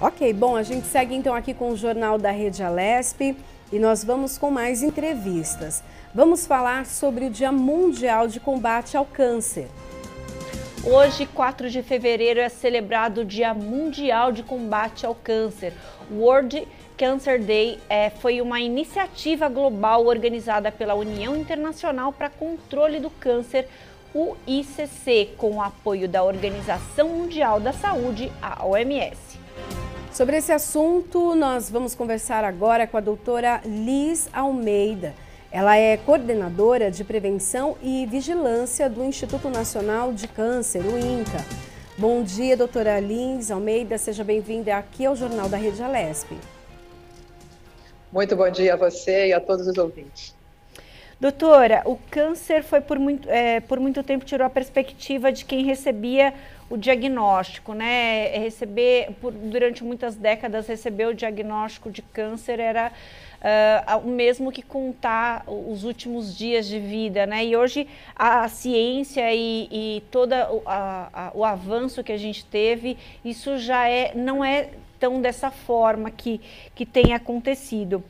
Ok, bom, a gente segue então aqui com o Jornal da Rede Alesp e nós vamos com mais entrevistas. Vamos falar sobre o Dia Mundial de Combate ao Câncer. Hoje, 4 de fevereiro, é celebrado o Dia Mundial de Combate ao Câncer. World Cancer Day é, foi uma iniciativa global organizada pela União Internacional para Controle do Câncer, o ICC, com o apoio da Organização Mundial da Saúde, a OMS. Sobre esse assunto, nós vamos conversar agora com a doutora Liz Almeida. Ela é coordenadora de prevenção e vigilância do Instituto Nacional de Câncer, o INCA. Bom dia, doutora Liz Almeida, seja bem-vinda aqui ao Jornal da Rede Alesp. Muito bom dia a você e a todos os ouvintes. Doutora, o câncer foi por muito, é, por muito tempo tirou a perspectiva de quem recebia o diagnóstico, né? É receber, por, durante muitas décadas, receber o diagnóstico de câncer era uh, o mesmo que contar os últimos dias de vida, né? E hoje a, ciência e, e todo o avanço que a gente teve, isso já é, não é tão dessa forma que, que tem acontecido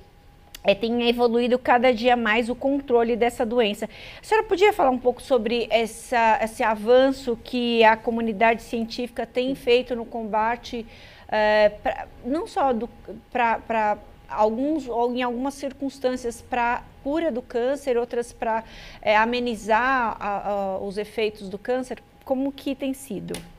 é, tem evoluído cada dia mais o controle dessa doença. A senhora podia falar um pouco sobre essa, esse avanço que a comunidade científica tem feito no combate, é, pra, não só para alguns ou em algumas circunstâncias para cura do câncer, outras para é, amenizar a, a, os efeitos do câncer, como que tem sido?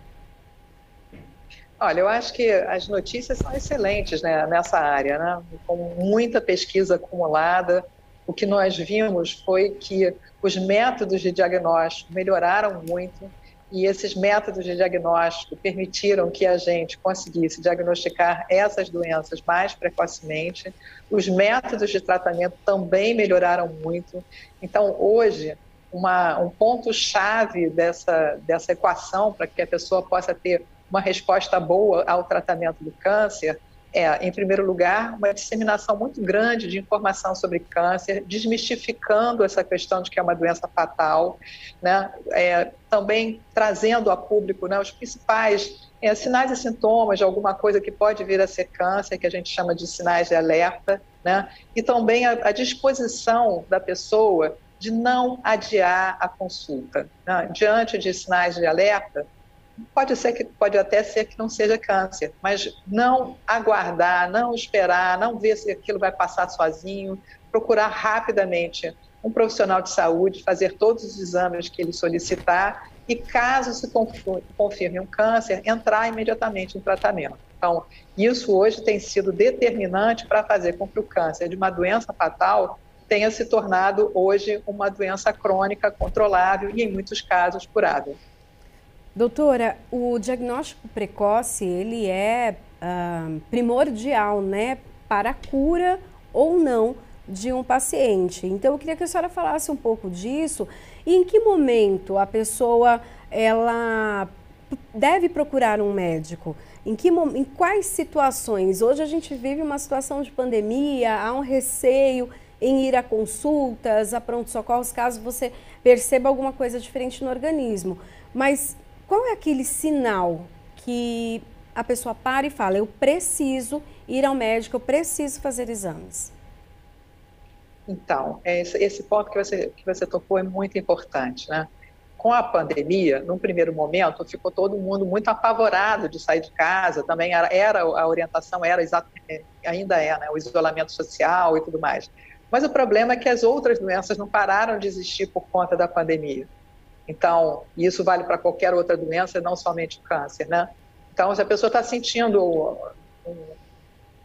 Olha, eu acho que as notícias são excelentes né, nessa área, né? com muita pesquisa acumulada. O que nós vimos foi que os métodos de diagnóstico melhoraram muito e esses métodos de diagnóstico permitiram que a gente conseguisse diagnosticar essas doenças mais precocemente. Os métodos de tratamento também melhoraram muito. Então, hoje, uma, um ponto-chave dessa, dessa equação para que a pessoa possa ter uma resposta boa ao tratamento do câncer é, em primeiro lugar, uma disseminação muito grande de informação sobre câncer, desmistificando essa questão de que é uma doença fatal, né? É, também trazendo a público né, os principais é, sinais e sintomas de alguma coisa que pode vir a ser câncer, que a gente chama de sinais de alerta, né? e também a, a disposição da pessoa de não adiar a consulta. Né? Diante de sinais de alerta, pode ser que pode até ser que não seja câncer, mas não aguardar, não esperar, não ver se aquilo vai passar sozinho, procurar rapidamente um profissional de saúde, fazer todos os exames que ele solicitar e caso se confirme um câncer, entrar imediatamente em tratamento. Então, isso hoje tem sido determinante para fazer com que o câncer de uma doença fatal tenha se tornado hoje uma doença crônica controlável e em muitos casos curável. Doutora, o diagnóstico precoce ele é uh, primordial, né, para a cura ou não de um paciente. Então, eu queria que a senhora falasse um pouco disso e em que momento a pessoa ela deve procurar um médico. Em, que, em quais situações? Hoje a gente vive uma situação de pandemia, há um receio em ir a consultas, a pronto-socorros, caso você perceba alguma coisa diferente no organismo. Mas qual é aquele sinal que a pessoa para e fala: eu preciso ir ao médico, eu preciso fazer exames? Então, esse, esse ponto que você, que você tocou é muito importante, né? Com a pandemia, num primeiro momento, ficou todo mundo muito apavorado de sair de casa. Também era, era a orientação era exatamente, ainda é, né, o isolamento social e tudo mais. Mas o problema é que as outras doenças não pararam de existir por conta da pandemia. Então, isso vale para qualquer outra doença, não somente o câncer, né? Então, se a pessoa está sentindo um,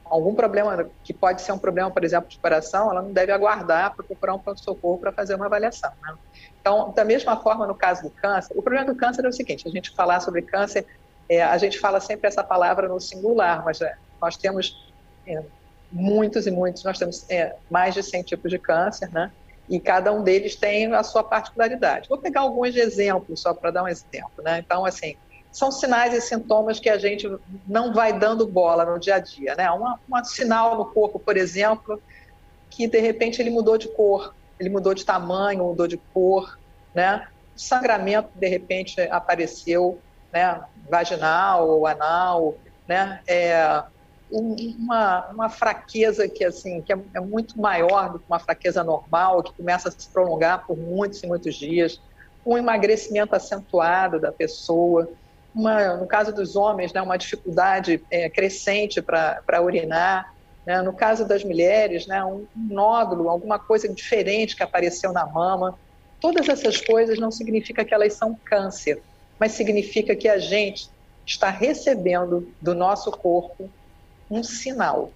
algum problema, que pode ser um problema, por exemplo, de coração, ela não deve aguardar para procurar um pronto-socorro para fazer uma avaliação. Né? Então, da mesma forma, no caso do câncer, o problema do câncer é o seguinte: a gente falar sobre câncer, é, a gente fala sempre essa palavra no singular, mas é, nós temos é, muitos e muitos, nós temos é, mais de 100 tipos de câncer, né? E cada um deles tem a sua particularidade. Vou pegar alguns exemplos só para dar um exemplo, né? Então, assim, são sinais e sintomas que a gente não vai dando bola no dia a dia, né? Um, sinal no corpo, por exemplo, que de repente ele mudou de cor, ele mudou de tamanho, mudou de cor, né? O sangramento de repente apareceu, né? Vaginal ou anal, né? É, uma, uma fraqueza que assim que é, é, muito maior do que uma fraqueza normal, que começa a se prolongar por muitos e muitos dias, um emagrecimento acentuado da pessoa, uma, no caso dos homens, né, uma dificuldade é, crescente para urinar, né, no caso das mulheres, né, um, nódulo, alguma coisa diferente que apareceu na mama. Todas essas coisas não significa que elas são câncer, mas significa que a gente está recebendo do nosso corpo um sinal.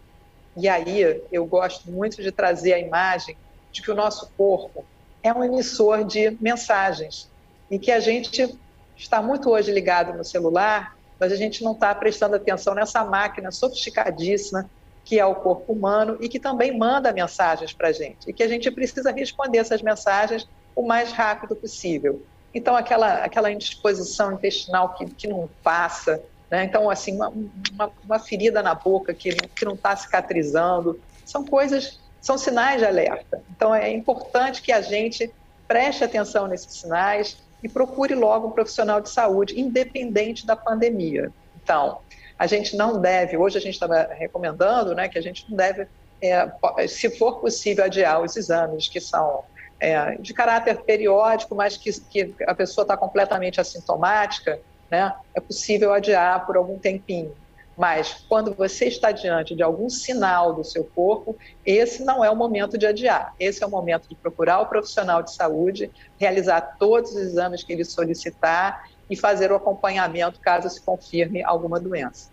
E aí eu gosto muito de trazer a imagem de que o nosso corpo é um emissor de mensagens e que a gente está muito hoje ligado no celular, mas a gente não está prestando atenção nessa máquina sofisticadíssima que é o corpo humano e que também manda mensagens para a gente e que a gente precisa responder essas mensagens o mais rápido possível. Então, aquela, aquela indisposição intestinal que, que não passa, né? então, assim, uma, uma, uma, ferida na boca que, que não está cicatrizando, são coisas, são sinais de alerta. Então, é importante que a gente preste atenção nesses sinais e procure logo um profissional de saúde, independente da pandemia. Então, a gente não deve, hoje a gente estava recomendando né, que a gente não deve, é, se for possível, adiar os exames que são é, de caráter periódico, mas que, que a pessoa está completamente assintomática, né, é possível adiar por algum tempinho. Mas quando você está diante de algum sinal do seu corpo, esse não é o momento de adiar. Esse é o momento de procurar o profissional de saúde, realizar todos os exames que ele solicitar e fazer o acompanhamento caso se confirme alguma doença.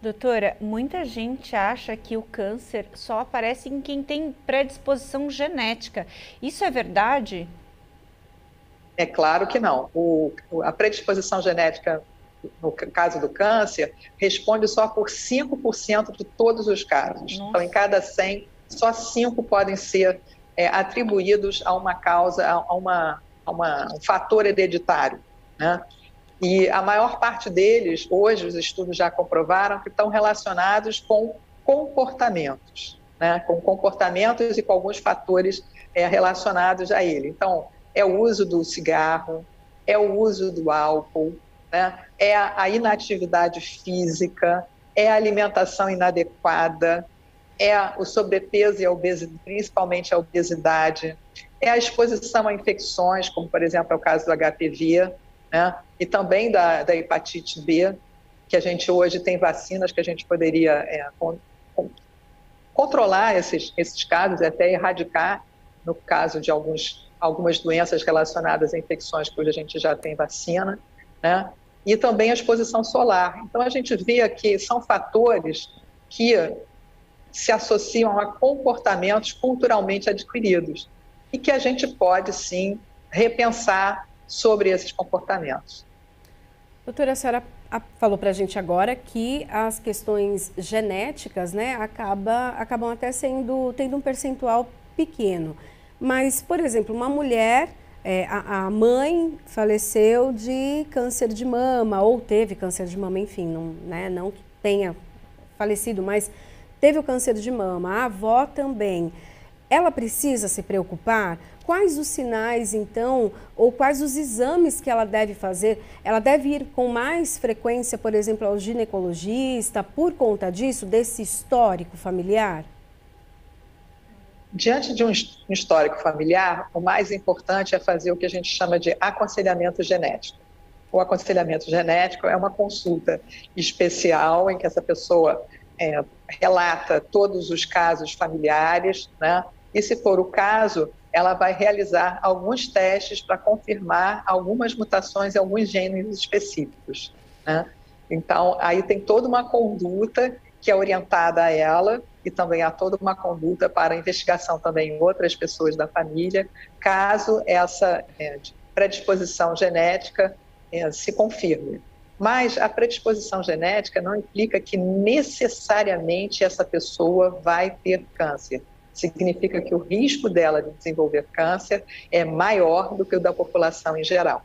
Doutora, muita gente acha que o câncer só aparece em quem tem predisposição genética. Isso é verdade? É claro que não. O, a predisposição genética, no caso do câncer, responde só por 5% de todos os casos. Nossa. Então, em cada 100, só 5 podem ser é, atribuídos a uma causa, a, uma, a uma, um fator hereditário. Né? E a maior parte deles, hoje, os estudos já comprovaram que estão relacionados com comportamentos, né? com comportamentos e com alguns fatores é, relacionados a ele. Então, é o uso do cigarro, é o uso do álcool, né? é a, inatividade física, é a alimentação inadequada, é o sobrepeso e a obesidade, principalmente a obesidade, é a exposição a infecções, como por exemplo é o caso do HPV, né? e também da, da hepatite B, que a gente hoje tem vacinas que a gente poderia é, con, con, controlar esses, esses casos até erradicar no caso de alguns, algumas doenças relacionadas a infecções que hoje a gente já tem vacina, né? e também a exposição solar. Então a gente vê que são fatores que se associam a comportamentos culturalmente adquiridos e que a gente pode sim repensar sobre esses comportamentos. Doutora, a senhora falou para a gente agora que as questões genéticas né, acaba, acabam até sendo, tendo um percentual pequeno. Mas, por exemplo, uma mulher, é, a, a, mãe faleceu de câncer de mama, ou teve câncer de mama, enfim, não, né, não que tenha falecido, mas teve o câncer de mama, a avó também. Ela precisa se preocupar Quais os sinais, então, ou quais os exames que ela deve fazer? Ela deve ir com mais frequência, por exemplo, ao ginecologista, por conta disso, desse histórico familiar? Diante de um histórico familiar, o mais importante é fazer o que a gente chama de aconselhamento genético. O aconselhamento genético é uma consulta especial em que essa pessoa é, relata todos os casos familiares, né? E se for o caso, ela vai realizar alguns testes para confirmar algumas mutações em alguns genes específicos. Né? Então, aí tem toda uma conduta que é orientada a ela e também há toda uma conduta para investigação também em outras pessoas da família, caso essa é, predisposição genética é, se confirme. Mas a predisposição genética não implica que necessariamente essa pessoa vai ter câncer significa que o risco dela de desenvolver câncer é maior do que o da população em geral.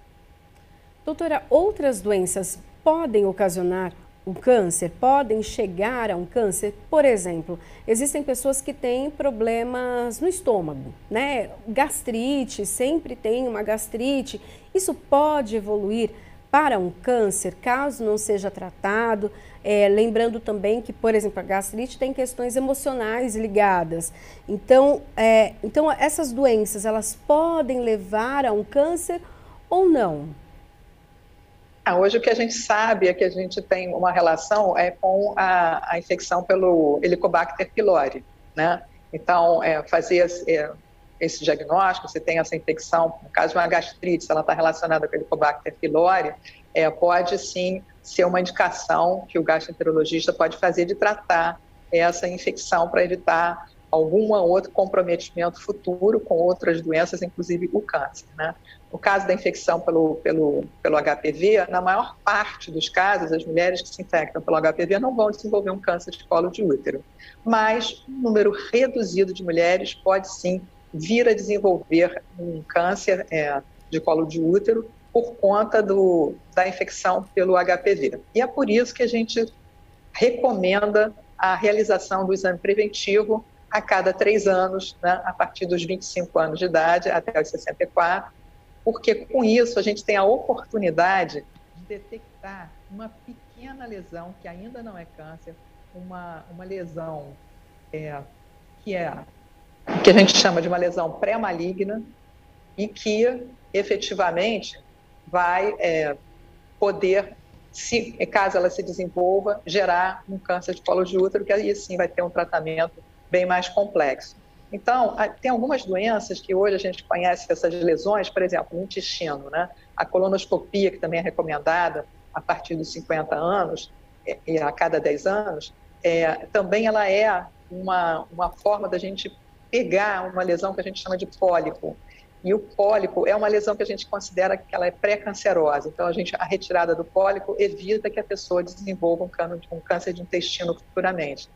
Doutora, outras doenças podem ocasionar o câncer, podem chegar a um câncer? Por exemplo, existem pessoas que têm problemas no estômago, né? Gastrite, sempre tem uma gastrite. Isso pode evoluir para um câncer, caso não seja tratado. É, lembrando também que, por exemplo, a gastrite tem questões emocionais ligadas. Então, é, então essas doenças elas podem levar a um câncer ou não? Ah, hoje o que a gente sabe é que a gente tem uma relação é com a, a infecção pelo Helicobacter pylori, né? Então, é, fazer é, esse diagnóstico, você tem essa infecção, no caso de uma gastrite, se ela está relacionada com Helicobacter pylori, é, pode sim ser uma indicação que o gastroenterologista pode fazer de tratar essa infecção para evitar algum outro comprometimento futuro com outras doenças, inclusive o câncer. Né? No caso da infecção pelo, pelo, pelo HPV, na maior parte dos casos, as mulheres que se infectam pelo HPV não vão desenvolver um câncer de colo de útero, mas um número reduzido de mulheres pode sim vir a desenvolver um câncer é, de colo de útero por conta do, da infecção pelo HPV. E é por isso que a gente recomenda a realização do exame preventivo a cada três anos, né, a partir dos 25 anos de idade até os 64, porque com isso a gente tem a oportunidade de detectar uma pequena lesão que ainda não é câncer, uma, uma lesão é, que é que a gente chama de uma lesão pré-maligna e que efetivamente vai é, poder, se caso ela se desenvolva, gerar um câncer de colo de útero, que aí sim vai ter um tratamento bem mais complexo. Então, tem algumas doenças que hoje a gente conhece essas lesões, por exemplo, no intestino, né? A colonoscopia, que também é recomendada a partir dos 50 anos e a cada 10 anos, é, também ela é uma, uma forma da gente pegar uma lesão que a gente chama de pólipo. E o pólipo é uma lesão que a gente considera que ela é pré-cancerosa. Então, a, gente, a retirada do pólipo evita que a pessoa desenvolva um, um câncer de intestino futuramente.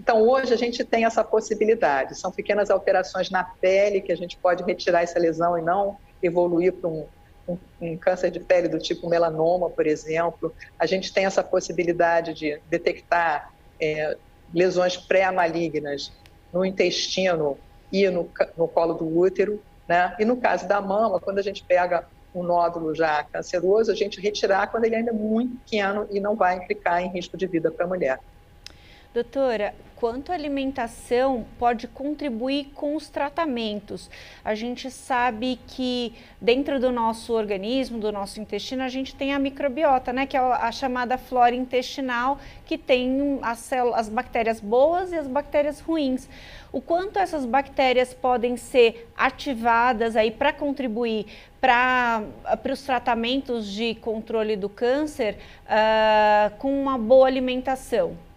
Então, hoje a gente tem essa possibilidade. São pequenas alterações na pele que a gente pode retirar essa lesão e não evoluir para um, um, um, câncer de pele do tipo melanoma, por exemplo. A gente tem essa possibilidade de detectar é, lesões pré-malignas no intestino e no, no colo do útero né? E no caso da mama, quando a gente pega um nódulo já canceroso, a gente retirar quando ele ainda é muito pequeno e não vai implicar em risco de vida para a mulher. Doutora, quanto a alimentação pode contribuir com os tratamentos? A gente sabe que dentro do nosso organismo, do nosso intestino, a gente tem a microbiota, né? Que é a chamada flora intestinal, que tem as, células, as bactérias boas e as bactérias ruins. O quanto essas bactérias podem ser ativadas aí para contribuir para os tratamentos de controle do câncer uh, com uma boa alimentação?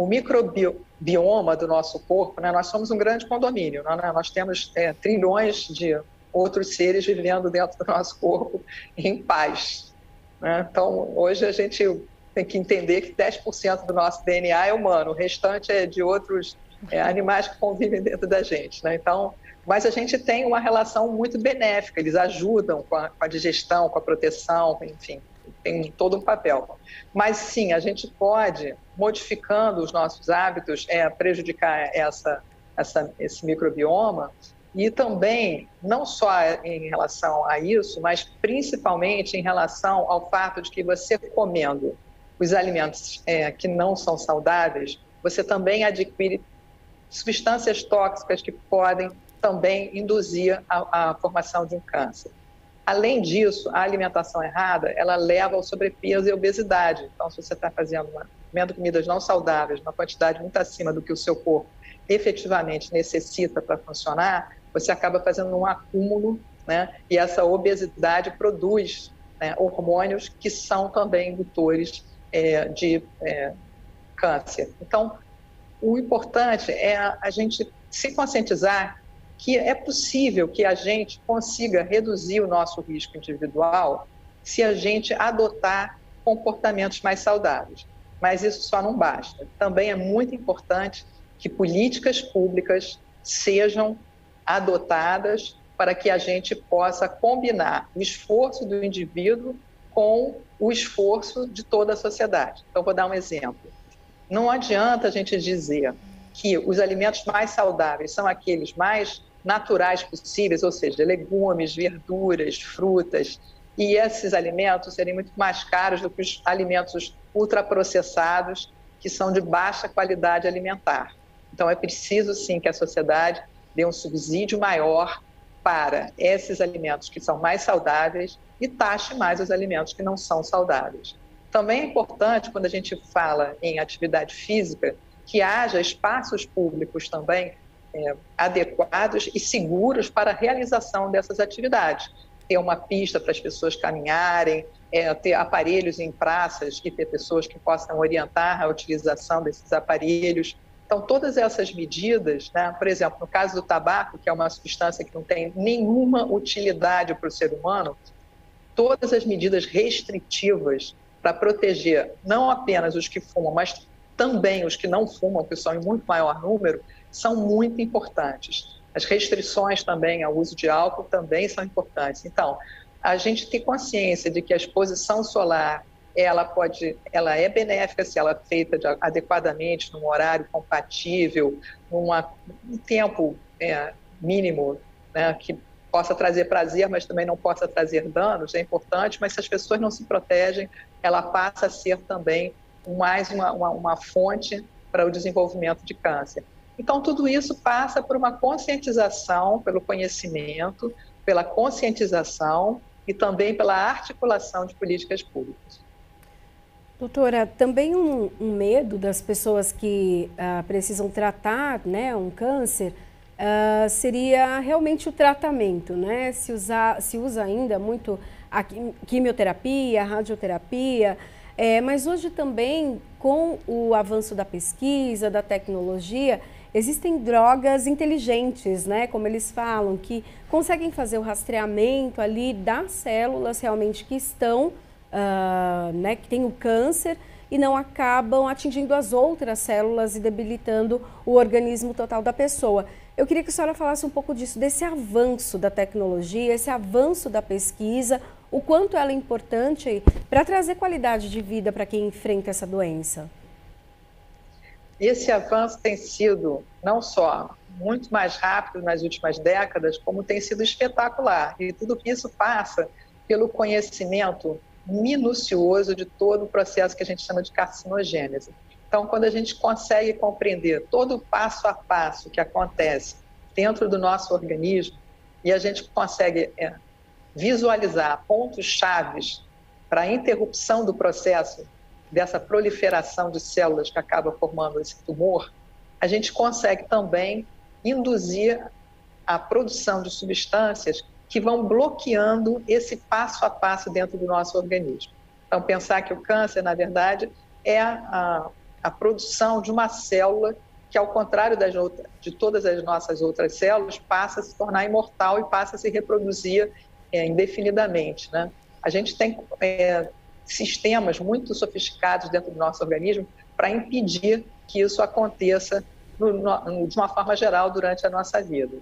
O microbioma do nosso corpo, né, nós somos um grande condomínio, né, nós temos é, trilhões de outros seres vivendo dentro do nosso corpo em paz. Né? Então, hoje a gente tem que entender que 10% do nosso DNA é humano, o restante é de outros é, animais que convivem dentro da gente. Né? Então, mas a gente tem uma relação muito benéfica, eles ajudam com a, com a digestão, com a proteção, enfim tem todo um papel. Mas sim, a gente pode, modificando os nossos hábitos, é, prejudicar essa, essa, esse microbioma e também, não só em relação a isso, mas principalmente em relação ao fato de que você comendo os alimentos é, que não são saudáveis, você também adquire substâncias tóxicas que podem também induzir a, a formação de um câncer. Além disso, a alimentação errada, ela leva ao sobrepeso e obesidade. Então, se você está fazendo uma, comendo comidas não saudáveis, uma quantidade muito acima do que o seu corpo efetivamente necessita para funcionar, você acaba fazendo um acúmulo, né? E essa obesidade produz né, hormônios que são também indutores é, de é, câncer. Então, o importante é a gente se conscientizar que é possível que a gente consiga reduzir o nosso risco individual se a gente adotar comportamentos mais saudáveis. Mas isso só não basta. Também é muito importante que políticas públicas sejam adotadas para que a gente possa combinar o esforço do indivíduo com o esforço de toda a sociedade. Então, vou dar um exemplo. Não adianta a gente dizer que os alimentos mais saudáveis são aqueles mais naturais possíveis, ou seja, legumes, verduras, frutas, e esses alimentos serem muito mais caros do que os alimentos ultraprocessados, que são de baixa qualidade alimentar. Então, é preciso, sim, que a sociedade dê um subsídio maior para esses alimentos que são mais saudáveis e taxe mais os alimentos que não são saudáveis. Também é importante, quando a gente fala em atividade física, que haja espaços públicos também é, adequados e seguros para a realização dessas atividades. Ter uma pista para as pessoas caminharem, é, ter aparelhos em praças e ter pessoas que possam orientar a utilização desses aparelhos. Então, todas essas medidas, né, por exemplo, no caso do tabaco, que é uma substância que não tem nenhuma utilidade para o ser humano, todas as medidas restritivas para proteger não apenas os que fumam, mas também os que não fumam, que são em muito maior número, são muito importantes. As restrições também ao uso de álcool também são importantes. Então, a gente ter consciência de que a exposição solar ela pode, ela é benéfica se ela é feita de, adequadamente, num horário compatível, numa, um tempo é, mínimo, né, que possa trazer prazer, mas também não possa trazer danos, é importante, mas se as pessoas não se protegem, ela passa a ser também mais uma, uma, uma fonte para o desenvolvimento de câncer. Então, tudo isso passa por uma conscientização, pelo conhecimento, pela conscientização e também pela articulação de políticas públicas. Doutora, também um, um medo das pessoas que uh, precisam tratar né, um câncer uh, seria realmente o tratamento, né? Se, usar, se usa ainda muito a quimioterapia, a radioterapia, é, mas hoje também, com o avanço da pesquisa, da tecnologia, existem drogas inteligentes, né? Como eles falam, que conseguem fazer o rastreamento ali das células realmente que estão, uh, né? Que tem o câncer e não acabam atingindo as outras células e debilitando o organismo total da pessoa. Eu queria que a senhora falasse um pouco disso, desse avanço da tecnologia, esse avanço da pesquisa, o quanto ela é importante para trazer qualidade de vida para quem enfrenta essa doença. Esse avanço tem sido não só muito mais rápido nas últimas décadas, como tem sido espetacular. E tudo isso passa pelo conhecimento minucioso de todo o processo que a gente chama de carcinogênese. Então, quando a gente consegue compreender todo o passo a passo que acontece dentro do nosso organismo e a gente consegue é, visualizar pontos chaves para a interrupção do processo dessa proliferação de células que acaba formando esse tumor, a gente consegue também induzir a produção de substâncias que vão bloqueando esse passo a passo dentro do nosso organismo. Então, pensar que o câncer, na verdade, é a, a produção de uma célula que, ao contrário das de todas as nossas outras células, passa a se tornar imortal e passa a se reproduzir é, indefinidamente. Né? A gente tem é, sistemas muito sofisticados dentro do nosso organismo para impedir que isso aconteça no, no, de uma forma geral durante a nossa vida.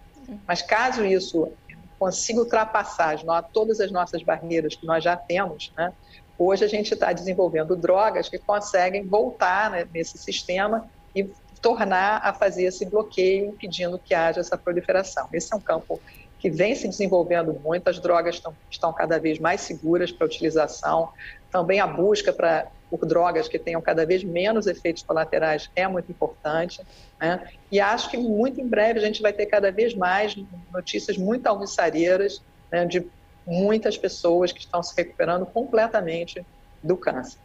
Mas caso isso consiga ultrapassar todas as nossas barreiras que nós já temos, né? hoje a gente está desenvolvendo drogas que conseguem voltar né, nesse sistema e tornar a fazer esse bloqueio, impedindo que haja essa proliferação. Esse é um campo que vem se desenvolvendo muito, as drogas estão, estão cada vez mais seguras para utilização, também a busca para por drogas que tenham cada vez menos efeitos colaterais é muito importante. Né? E acho que muito em breve a gente vai ter cada vez mais notícias muito alvissareiras né, de muitas pessoas que estão se recuperando completamente do câncer.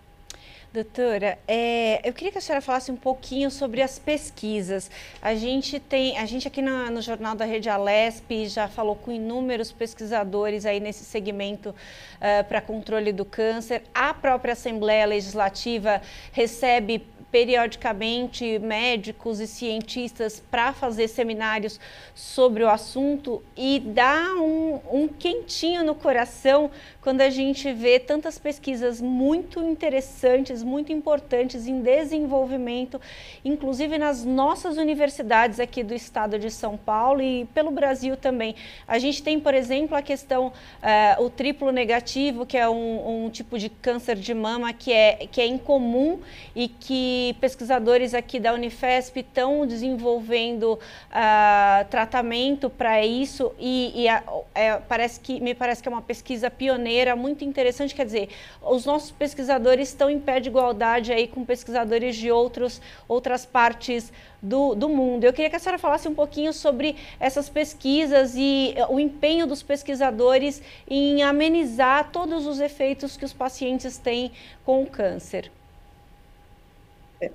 Doutora, é, eu queria que a senhora falasse um pouquinho sobre as pesquisas. A gente tem, a gente aqui no, Jornal da Rede Alesp já falou com inúmeros pesquisadores aí nesse segmento uh, para controle do câncer. A própria Assembleia Legislativa recebe periodicamente médicos e cientistas para fazer seminários sobre o assunto e dá um, um quentinho no coração quando a gente vê tantas pesquisas muito interessantes, muito importantes em desenvolvimento, inclusive nas nossas universidades aqui do estado de São Paulo e pelo Brasil também. A gente tem, por exemplo, a questão, uh, o triplo negativo, que é um, um, tipo de câncer de mama que é, que é incomum e que pesquisadores aqui da Unifesp estão desenvolvendo uh, tratamento para isso e, e a, é, parece que, me parece que é uma pesquisa pioneira, muito interessante, quer dizer, os nossos pesquisadores estão em pé de igualdade aí com pesquisadores de outros, outras partes do, do mundo. Eu queria que a senhora falasse um pouquinho sobre essas pesquisas e eh, o empenho dos pesquisadores em amenizar todos os efeitos que os pacientes têm com o câncer.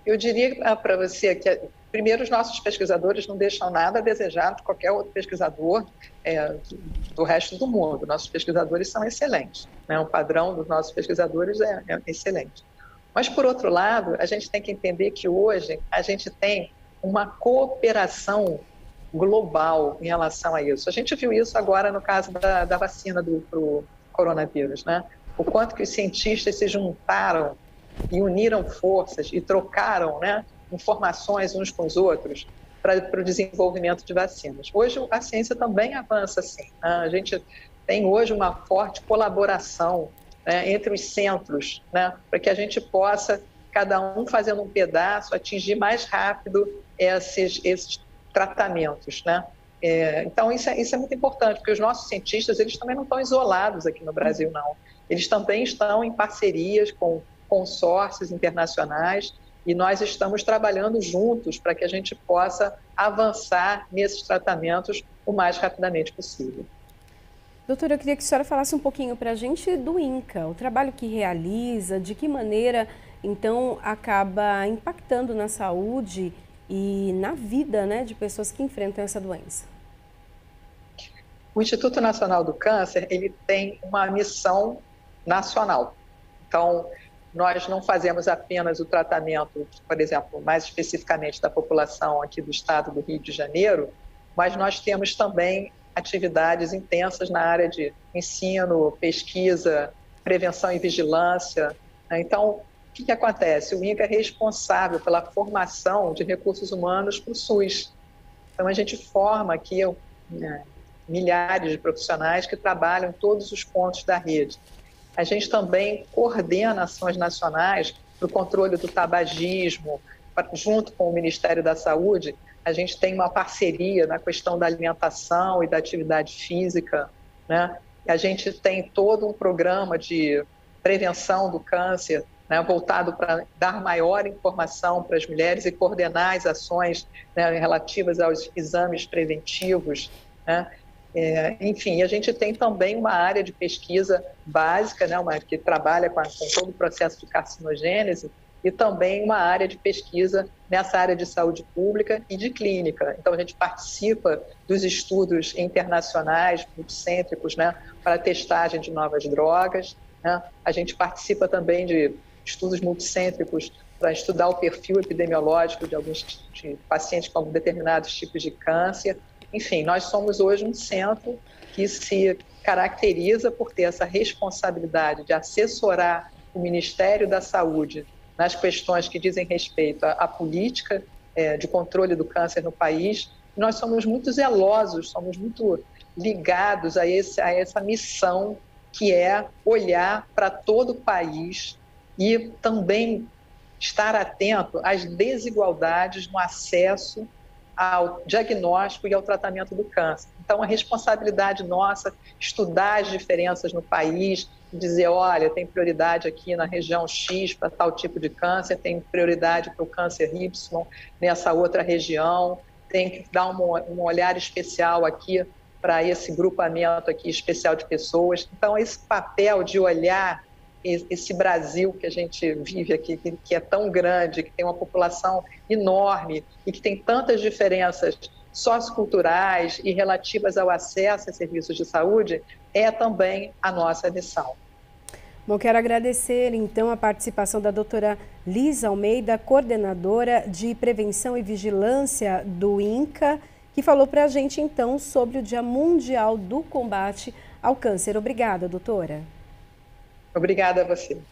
Eu diria ah, para você que, primeiro, os nossos pesquisadores não deixam nada a desejar de qualquer outro pesquisador é, do resto do mundo. Nossos pesquisadores são excelentes. Né? O padrão dos nossos pesquisadores é, é excelente. Mas, por outro lado, a gente tem que entender que hoje a gente tem uma cooperação global em relação a isso. A gente viu isso agora no caso da, da vacina do coronavírus, né? O quanto que os cientistas se juntaram e uniram forças e trocaram né, informações uns com os outros para o desenvolvimento de vacinas. Hoje a ciência também avança assim. Né? A gente tem hoje uma forte colaboração né, entre os centros, né, para que a gente possa, cada um fazendo um pedaço, atingir mais rápido esses, esses tratamentos. Né? É, então isso é, isso é muito importante, porque os nossos cientistas eles também não estão isolados aqui no Brasil, não. Eles também estão em parcerias com consórcios internacionais e nós estamos trabalhando juntos para que a gente possa avançar nesses tratamentos o mais rapidamente possível. Doutora, eu queria que a senhora falasse um pouquinho para a gente do INCA, o trabalho que realiza, de que maneira, então, acaba impactando na saúde e na vida né, de pessoas que enfrentam essa doença. O Instituto Nacional do Câncer ele tem uma missão nacional. Então, nós não fazemos apenas o tratamento, por exemplo, mais especificamente da população aqui do estado do Rio de Janeiro, mas nós temos também atividades intensas na área de ensino, pesquisa, prevenção e vigilância. Então, o que, que acontece? O INCA é responsável pela formação de recursos humanos para o SUS. Então, a gente forma aqui né, milhares de profissionais que trabalham todos os pontos da rede. A gente também coordena ações nacionais para o controle do tabagismo, junto com o Ministério da Saúde, a gente tem uma parceria na questão da alimentação e da atividade física, né? A gente tem todo um programa de prevenção do câncer, né, voltado para dar maior informação para as mulheres e coordenar as ações né, relativas aos exames preventivos. Né? É, enfim, a gente tem também uma área de pesquisa básica, né, uma, que trabalha com, a, com todo o processo de carcinogênese, e também uma área de pesquisa nessa área de saúde pública e de clínica. Então, a gente participa dos estudos internacionais, multicêntricos, né, para testagem de novas drogas. Né? A gente participa também de estudos multicêntricos para estudar o perfil epidemiológico de alguns de pacientes com determinados tipos de câncer. Enfim, nós somos hoje um centro que se caracteriza por ter essa responsabilidade de assessorar o Ministério da Saúde nas questões que dizem respeito à, à política é, de controle do câncer no país. Nós somos muito zelosos, somos muito ligados a, esse, a essa missão que é olhar para todo o país e também estar atento às desigualdades no acesso ao diagnóstico e ao tratamento do câncer. Então, a responsabilidade nossa estudar as diferenças no país, dizer, olha, tem prioridade aqui na região X para tal tipo de câncer, tem prioridade para o câncer Y nessa outra região, tem que dar um, olhar especial aqui para esse grupamento aqui especial de pessoas. Então, esse papel de olhar esse Brasil que a gente vive aqui, que, é tão grande, que tem uma população enorme e que tem tantas diferenças socioculturais e relativas ao acesso a serviços de saúde, é também a nossa missão. Bom, quero agradecer então a participação da doutora Lisa Almeida, coordenadora de prevenção e vigilância do INCA, que falou para a gente então sobre o Dia Mundial do Combate ao Câncer. Obrigada, doutora. Obrigada a você.